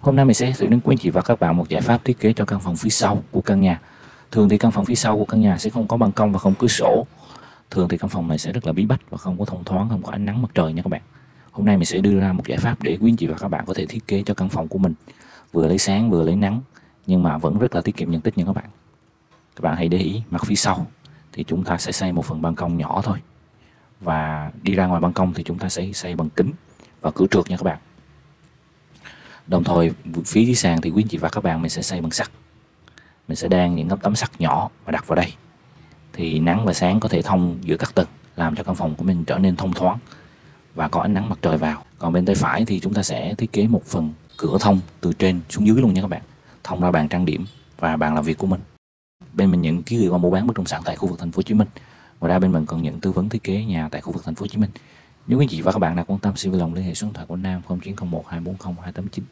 Hôm nay mình sẽ thử đến quý anh chị và các bạn một giải pháp thiết kế cho căn phòng phía sau của căn nhà. Thường thì căn phòng phía sau của căn nhà sẽ không có ban công và không cửa sổ. Thường thì căn phòng này sẽ rất là bí bách và không có thông thoáng, không có ánh nắng mặt trời nha các bạn. Hôm nay mình sẽ đưa ra một giải pháp để quý anh chị và các bạn có thể thiết kế cho căn phòng của mình vừa lấy sáng vừa lấy nắng nhưng mà vẫn rất là tiết kiệm diện tích nha các bạn. Các bạn hãy để ý mặt phía sau thì chúng ta sẽ xây một phần ban công nhỏ thôi. Và đi ra ngoài ban công thì chúng ta sẽ xây bằng kính và cửa trượt nha các bạn đồng thời, phía dưới sàn thì quý anh chị và các bạn mình sẽ xây bằng sắt. Mình sẽ đan những tấm sắt nhỏ và đặt vào đây. Thì nắng và sáng có thể thông giữa các tầng, làm cho căn phòng của mình trở nên thông thoáng và có ánh nắng mặt trời vào. Còn bên tay phải thì chúng ta sẽ thiết kế một phần cửa thông từ trên xuống dưới luôn nha các bạn. Thông ra bàn trang điểm và bàn làm việc của mình. Bên mình nhận ký gửi qua mua bán bất động sản tại khu vực thành phố Hồ Chí Minh. Ngoài ra bên mình còn nhận tư vấn thiết kế nhà tại khu vực thành phố Hồ Chí Minh nếu quý vị và các bạn nào quan tâm, xin vui lòng liên hệ số điện thoại của Nam 0901 240 289